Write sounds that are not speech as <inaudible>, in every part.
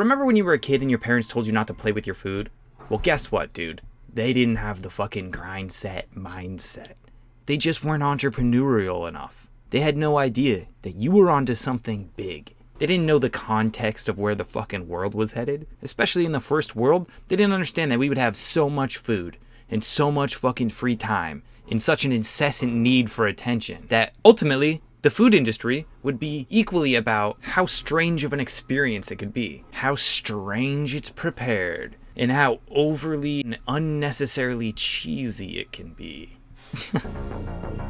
Remember when you were a kid and your parents told you not to play with your food? Well, guess what, dude? They didn't have the fucking grind set mindset. They just weren't entrepreneurial enough. They had no idea that you were onto something big. They didn't know the context of where the fucking world was headed. Especially in the first world, they didn't understand that we would have so much food and so much fucking free time and such an incessant need for attention that ultimately the food industry would be equally about how strange of an experience it could be, how strange it's prepared, and how overly and unnecessarily cheesy it can be. <laughs>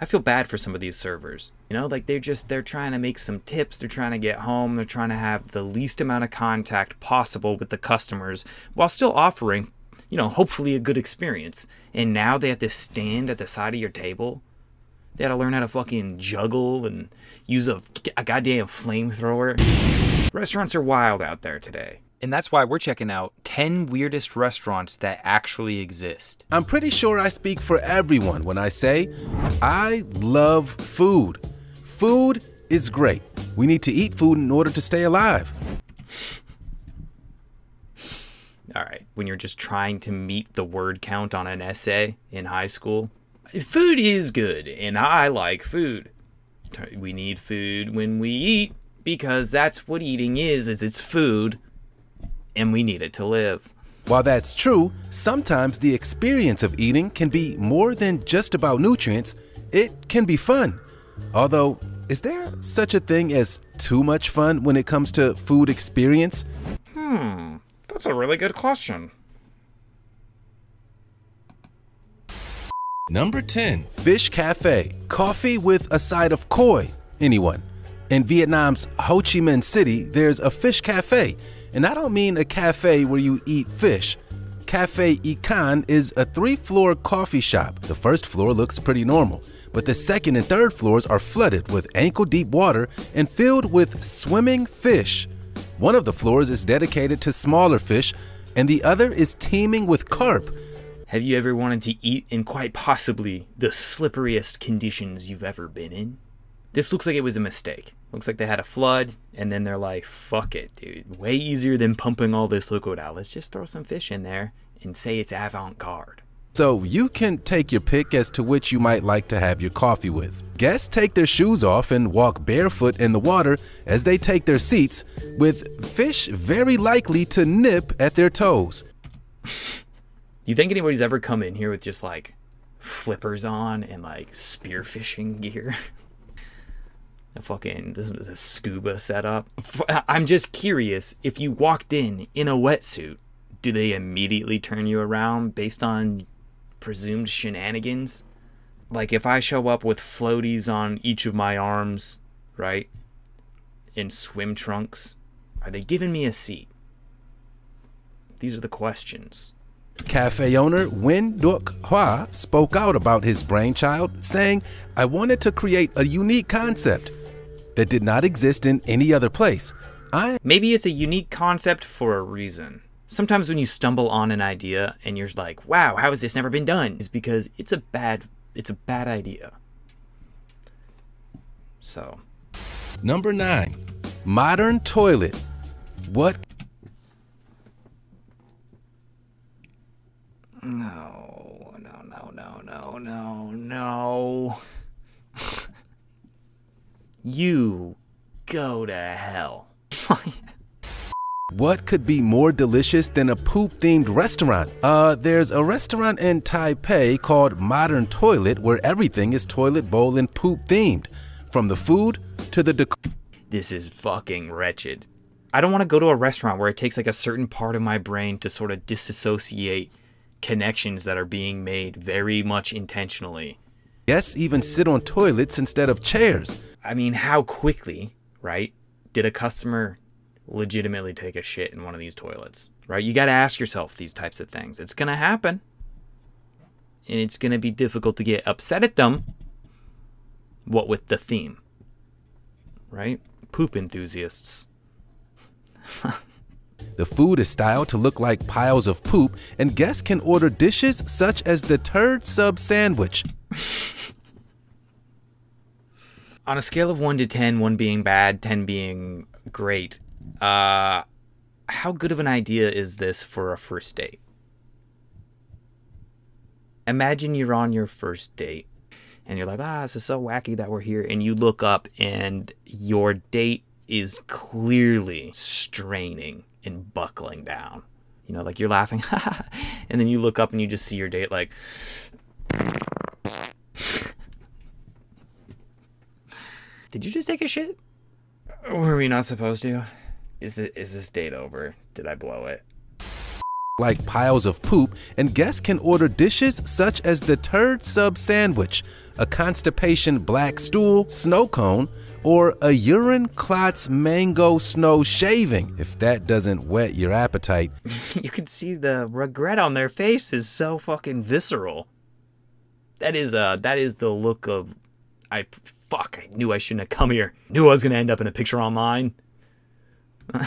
I feel bad for some of these servers. You know, like they're just they're trying to make some tips, they're trying to get home, they're trying to have the least amount of contact possible with the customers while still offering, you know, hopefully a good experience. And now they have to stand at the side of your table. They to learn how to fucking juggle and use a, a goddamn flamethrower. Restaurants are wild out there today. And that's why we're checking out 10 weirdest restaurants that actually exist. I'm pretty sure I speak for everyone when I say I love food. Food is great. We need to eat food in order to stay alive. All right, when you're just trying to meet the word count on an essay in high school, food is good and I like food. We need food when we eat because that's what eating is is it's food and we need it to live. While that's true, sometimes the experience of eating can be more than just about nutrients, it can be fun. Although, is there such a thing as too much fun when it comes to food experience? Hmm, that's a really good question. Number 10 Fish Cafe Coffee with a side of koi. Anyone? In Vietnam's Ho Chi Minh City, there's a fish cafe and I don't mean a cafe where you eat fish. Cafe Ikan is a three floor coffee shop. The first floor looks pretty normal, but the second and third floors are flooded with ankle deep water and filled with swimming fish. One of the floors is dedicated to smaller fish, and the other is teeming with carp. Have you ever wanted to eat in quite possibly the slipperiest conditions you've ever been in? This looks like it was a mistake. Looks like they had a flood, and then they're like, fuck it, dude. Way easier than pumping all this liquid out. Let's just throw some fish in there and say it's avant garde. So you can take your pick as to which you might like to have your coffee with. Guests take their shoes off and walk barefoot in the water as they take their seats, with fish very likely to nip at their toes. <laughs> Do you think anybody's ever come in here with just like flippers on and like spearfishing gear? <laughs> a fucking this is a scuba setup. I'm just curious if you walked in in a wetsuit, do they immediately turn you around based on presumed shenanigans? Like if I show up with floaties on each of my arms, right? In swim trunks, are they giving me a seat? These are the questions. Cafe owner Win Duc Hua spoke out about his brainchild, saying, I wanted to create a unique concept that did not exist in any other place. I Maybe it's a unique concept for a reason. Sometimes when you stumble on an idea and you're like, "Wow, how has this never been done?" is because it's a bad it's a bad idea. So, number 9. Modern toilet. What No, no, no, no, no, no, no. You go to hell. <laughs> What could be more delicious than a poop themed restaurant? Uh, there's a restaurant in Taipei called Modern Toilet where everything is toilet bowl and poop themed. From the food to the decor. This is fucking wretched. I don't want to go to a restaurant where it takes like a certain part of my brain to sort of disassociate connections that are being made very much intentionally Guests even sit on toilets instead of chairs. I mean, how quickly, right, did a customer legitimately take a shit in one of these toilets, right? You got to ask yourself these types of things. It's going to happen. And it's going to be difficult to get upset at them. What with the theme, right? Poop enthusiasts. <laughs> The food is styled to look like piles of poop, and guests can order dishes such as the turd sub sandwich. <laughs> On a scale of 1 to 10, 1 being bad, 10 being great, uh, how good of an idea is this for a first date? Imagine you're on your first date and you're like, ah, this is so wacky that we're here. And you look up and your date is clearly straining and buckling down. You know, like you're laughing, <laughs> and then you look up and you just see your date like, Did you just take a shit? Were we not supposed to? Is it is this date over? Did I blow it? Like piles of poop, and guests can order dishes such as the turd sub sandwich, a constipation black stool snow cone, or a urine clots mango snow shaving, if that doesn't whet your appetite. <laughs> you can see the regret on their face is so fucking visceral. That is uh that is the look of I fuck, I knew I shouldn't have come here. Knew I was gonna end up in a picture online. <laughs>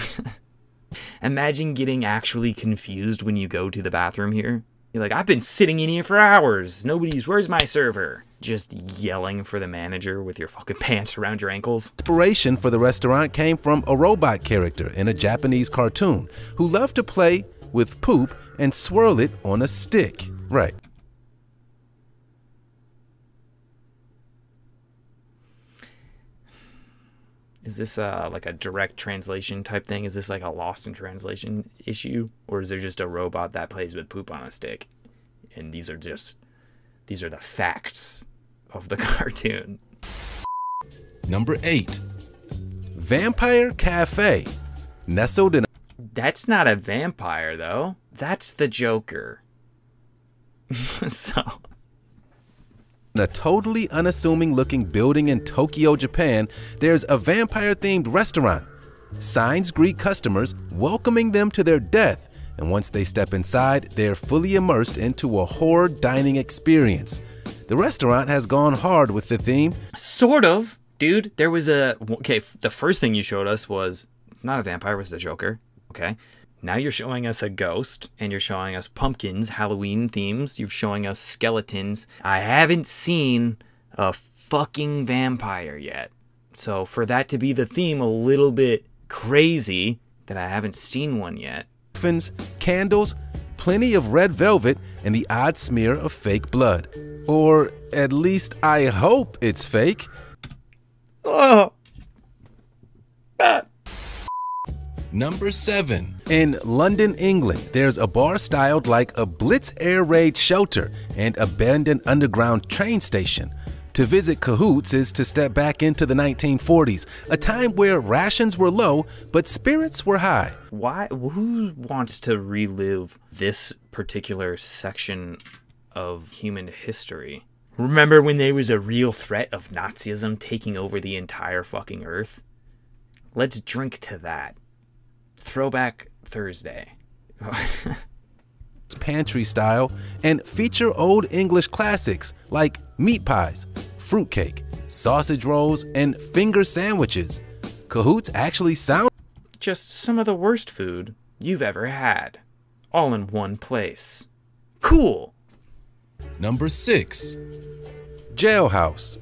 Imagine getting actually confused when you go to the bathroom here. You're like, I've been sitting in here for hours. Nobody's, where's my server? Just yelling for the manager with your fucking <laughs> pants around your ankles. Inspiration for the restaurant came from a robot character in a Japanese cartoon who loved to play with poop and swirl it on a stick. Right. Is this uh, like a direct translation type thing? Is this like a lost in translation issue? Or is there just a robot that plays with poop on a stick? And these are just, these are the facts of the <laughs> cartoon. Number 8. Vampire Cafe. Nestled in That's not a vampire, though. That's the Joker. <laughs> so. A totally unassuming looking building in Tokyo, Japan, there's a vampire themed restaurant. Signs greet customers, welcoming them to their death, and once they step inside, they're fully immersed into a horror dining experience. The restaurant has gone hard with the theme. Sort of. Dude, there was a. Okay, the first thing you showed us was not a vampire, was the Joker. Okay. Now you're showing us a ghost and you're showing us pumpkins, Halloween themes. You're showing us skeletons. I haven't seen a fucking vampire yet. So for that to be the theme a little bit crazy that I haven't seen one yet. Muffins, candles, plenty of red velvet, and the odd smear of fake blood. Or at least I hope it's fake. Oh. Ah. Number 7. In London, England, there's a bar styled like a Blitz air raid shelter and abandoned underground train station. To visit Cahoots is to step back into the 1940s, a time where rations were low but spirits were high. Why? Who wants to relive this particular section of human history? Remember when there was a real threat of Nazism taking over the entire fucking earth? Let's drink to that. Throwback Thursday. <laughs> pantry style and feature old English classics like meat pies, fruitcake, sausage rolls, and finger sandwiches. Cahoots actually sound just some of the worst food you've ever had, all in one place. Cool. Number 6. Jailhouse.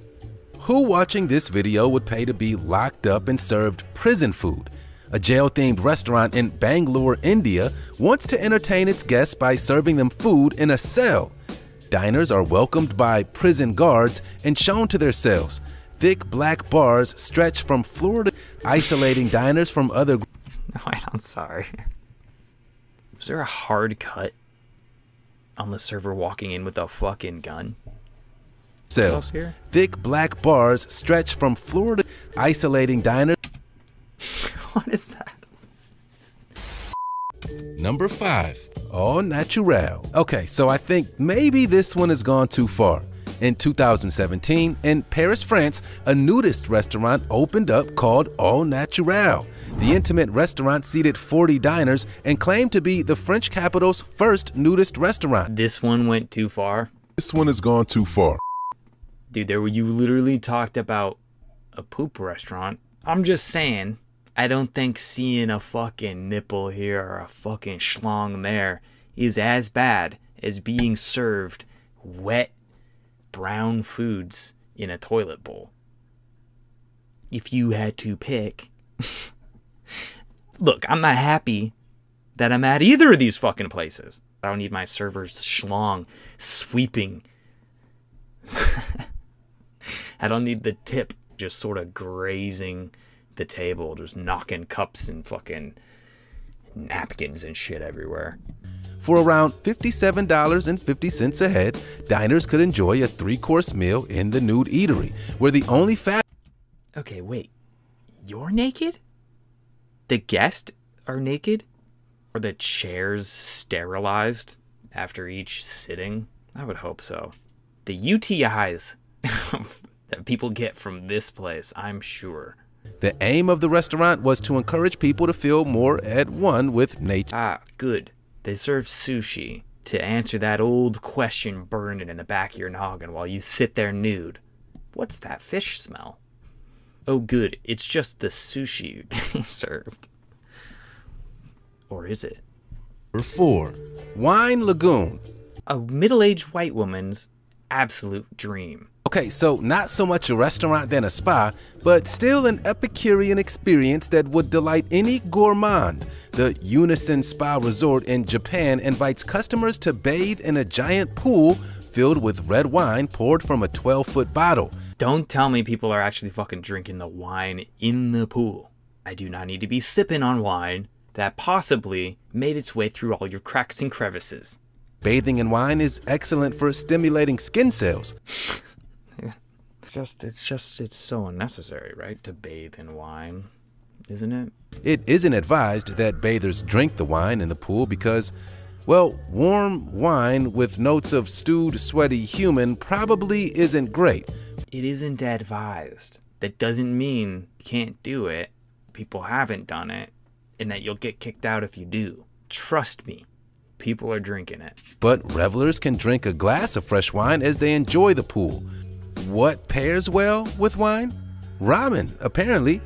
Who watching this video would pay to be locked up and served prison food? A jail themed restaurant in Bangalore, India wants to entertain its guests by serving them food in a cell. Diners are welcomed by prison guards and shown to their cells. Thick black bars stretch from floor to isolating diners from other. Wait, <laughs> I'm sorry. Was there a hard cut on the server walking in with a fucking gun? Cells. Thick black bars stretch from floor to isolating diners. What is that? Number five, O'Naturel. Okay, so I think maybe this one has gone too far. In 2017, in Paris, France, a nudist restaurant opened up called O'Naturel. The intimate restaurant seated 40 diners and claimed to be the French capital's first nudist restaurant. This one went too far. This one has gone too far. Dude, there you literally talked about a poop restaurant. I'm just saying, I don't think seeing a fucking nipple here or a fucking schlong there is as bad as being served wet brown foods in a toilet bowl. If you had to pick. <laughs> Look, I'm not happy that I'm at either of these fucking places. I don't need my server's schlong sweeping. <laughs> I don't need the tip just sort of grazing the table, just knocking cups and fucking napkins and shit everywhere. For around $57.50 a head, diners could enjoy a three course meal in the nude eatery, where the only fat. Okay, wait. You're naked? The guests are naked? Are the chairs sterilized after each sitting? I would hope so. The UTIs <laughs> that people get from this place, I'm sure. The aim of the restaurant was to encourage people to feel more at one with nature. Ah, good. They serve sushi to answer that old question burning in the back of your noggin while you sit there nude. What's that fish smell? Oh, good. It's just the sushi being <laughs> served. Or is it? Number four, Wine Lagoon. A middle aged white woman's absolute dream. Okay, so not so much a restaurant than a spa, but still an Epicurean experience that would delight any gourmand. The Yunessun Spa Resort in Japan invites customers to bathe in a giant pool filled with red wine poured from a 12 foot bottle. Don't tell me people are actually fucking drinking the wine in the pool. I do not need to be sipping on wine that possibly made its way through all your cracks and crevices. Bathing in wine is excellent for stimulating skin cells. <laughs> just it's just it's so unnecessary, right? To bathe in wine, isn't it? It isn't advised that bathers drink the wine in the pool because, well, warm wine with notes of stewed, sweaty human probably isn't great. It isn't advised. That doesn't mean you can't do it. People haven't done it, and that you'll get kicked out if you do. Trust me, people are drinking it. But revelers can drink a glass of fresh wine as they enjoy the pool. What pairs well with wine? Ramen, apparently.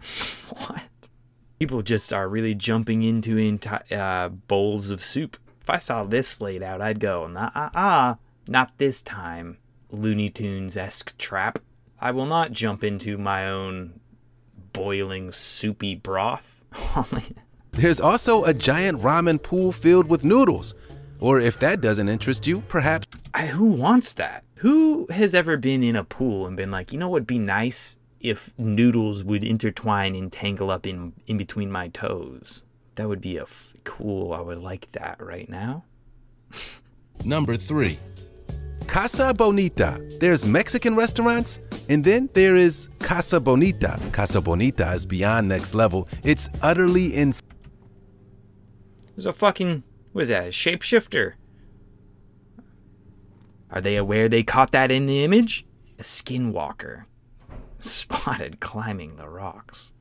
<laughs> what? People just are really jumping into enti- uh, bowls of soup. If I saw this laid out, I'd go, nah, ah, ah, not this time, Looney Tunes esque trap. I will not jump into my own boiling soupy broth. <laughs> There's also a giant ramen pool filled with noodles. Or if that doesn't interest you, perhaps. I, who wants that? Who has ever been in a pool and been like, you know what would be nice if noodles would intertwine and tangle up in, in between my toes? That would be a f- cool. I would like that right now. <laughs> Number three, Casa Bonita. There's Mexican restaurants, and then there is Casa Bonita. Casa Bonita is beyond next level. It's utterly ins. There's a fucking what is that? A shapeshifter. Are they aware they caught that in the image? A skinwalker. Spotted climbing the rocks.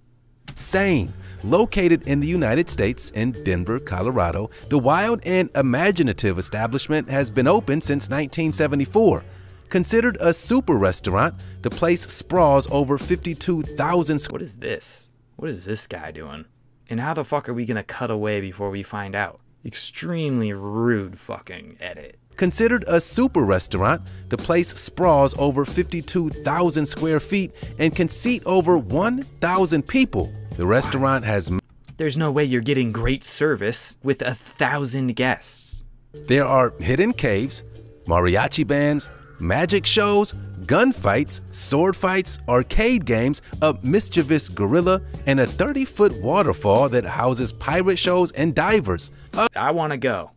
Sane. Located in the United States in Denver, Colorado, the wild and imaginative establishment has been open since 1974. Considered a super restaurant, the place sprawls over 52,000 What is this? What is this guy doing? And how the fuck are we gonna cut away before we find out? Extremely rude fucking edit. Considered a super restaurant, the place sprawls over 52,000 square feet and can seat over 1,000 people. The restaurant has. There's no way you're getting great service with a thousand guests. There are hidden caves, mariachi bands, magic shows, gunfights, sword fights, arcade games, a mischievous gorilla, and a 30 foot waterfall that houses pirate shows and divers. Uh, I want to go.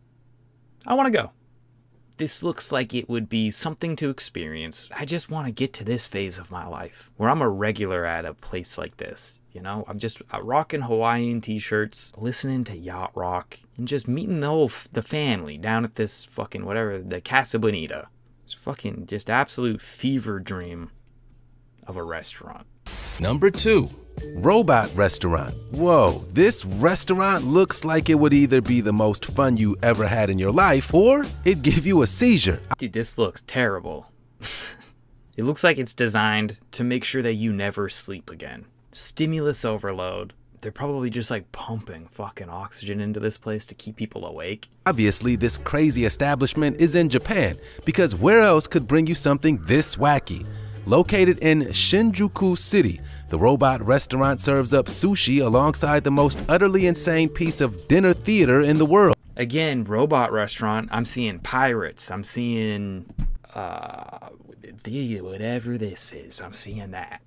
I want to go. This looks like it would be something to experience. I just want to get to this phase of my life where I'm a regular at a place like this. You know, I'm just uh, rocking Hawaiian t-shirts, listening to yacht rock, and just meeting the whole the family down at this fucking whatever the Casa Bonita. It's fucking just absolute fever dream of a restaurant. Number two, Robot Restaurant. Whoa, this restaurant looks like it would either be the most fun you ever had in your life or it'd give you a seizure. Dude, this looks terrible. <laughs> it looks like it's designed to make sure that you never sleep again. Stimulus overload. They're probably just like pumping fucking oxygen into this place to keep people awake. Obviously, this crazy establishment is in Japan because where else could bring you something this wacky? Located in Shinjuku City, the robot restaurant serves up sushi alongside the most utterly insane piece of dinner theater in the world. Again, robot restaurant. I'm seeing pirates. I'm seeing uh, the whatever this is. I'm seeing that,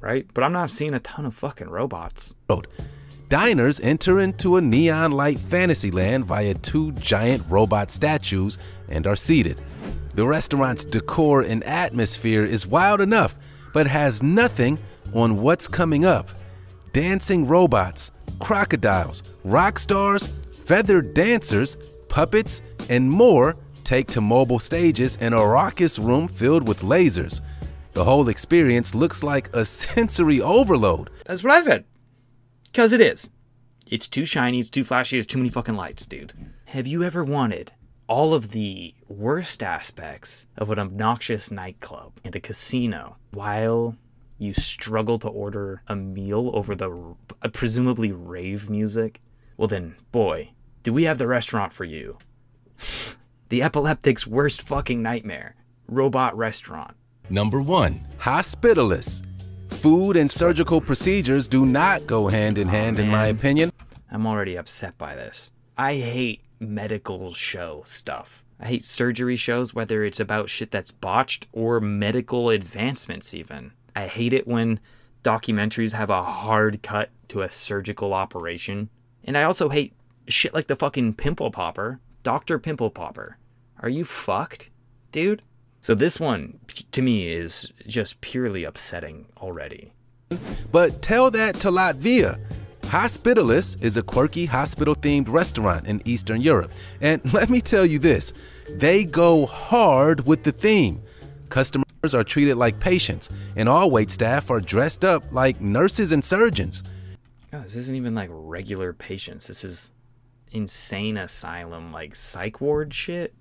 right? But I'm not seeing a ton of fucking robots. Diners enter into a neon light fantasy land via two giant robot statues and are seated. The restaurant's decor and atmosphere is wild enough, but has nothing on what's coming up. Dancing robots, crocodiles, rock stars, feathered dancers, puppets, and more take to mobile stages in a raucous room filled with lasers. The whole experience looks like a <laughs> sensory overload. That's what I said. Because it is. It's too shiny, it's too flashy, it's too many fucking lights, dude. Have you ever wanted all of the worst aspects of an obnoxious nightclub and a casino while you struggle to order a meal over the uh, presumably rave music, well then, boy, do we have the restaurant for you. <laughs> the epileptic's worst fucking nightmare. Robot restaurant. Number one, Hospitalis. Food and surgical procedures do not go hand in oh, hand, in my opinion. I'm already upset by this. I hate medical show stuff. I hate surgery shows, whether it's about shit that's botched or medical advancements, even. I hate it when documentaries have a hard cut to a surgical operation. And I also hate shit like the fucking pimple popper. Dr. Pimple Popper. Are you fucked, dude? So this one, to me, is just purely upsetting already. But tell that to Latvia. Hospitalis is a quirky hospital themed restaurant in Eastern Europe. And <laughs> let me tell you this they go hard with the theme. Customers are treated like patients, and all wait staff are dressed up like nurses and surgeons. Oh, this isn't even like regular patients. This is insane asylum, like psych ward shit.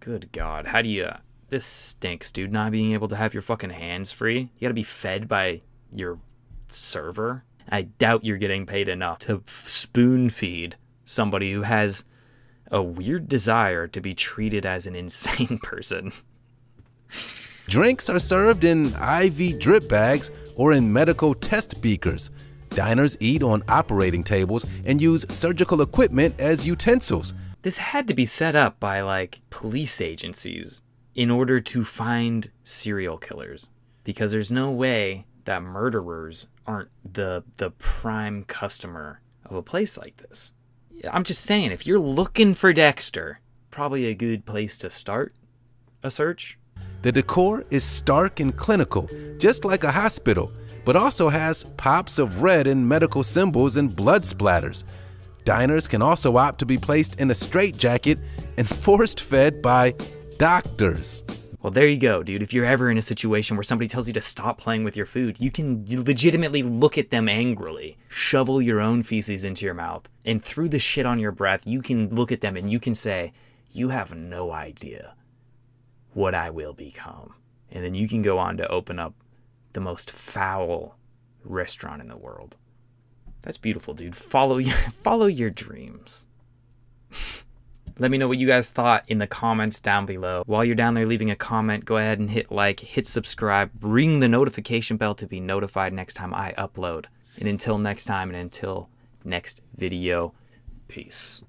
Good God, how do you? This stinks, dude. Not being able to have your fucking hands free. You gotta be fed by your server. I doubt you're getting paid enough to spoon feed somebody who has a weird desire to be treated as an <laughs> insane person. Drinks are served in IV drip bags or in medical test beakers. Diners eat on operating tables and use surgical equipment as utensils. This had to be set up by like police agencies in order to find serial killers because there's no way that murderers aren't the the prime customer of a place like this. I'm just saying if you're looking for Dexter, probably a good place to start a search. The decor is stark and clinical, just like a hospital, but also has pops of red and medical symbols and blood splatters. Diners can also opt to be placed in a straitjacket and <laughs> forced fed by doctors. Well, there you go, dude. If you're ever in a situation where somebody tells you to stop playing with your food, you can legitimately look at them angrily, shovel your own feces into your mouth, and through the shit on your breath, you can look at them and you can say, You have no idea what I will become. And then you can go on to open up the most foul restaurant in the world. That's beautiful, dude. Follow your <laughs> follow your dreams. Let me know what you guys thought in the comments down below. While you're down there leaving a comment, go ahead and hit like, hit subscribe, ring the notification bell to be notified next time I upload. And until next time and until next video, peace.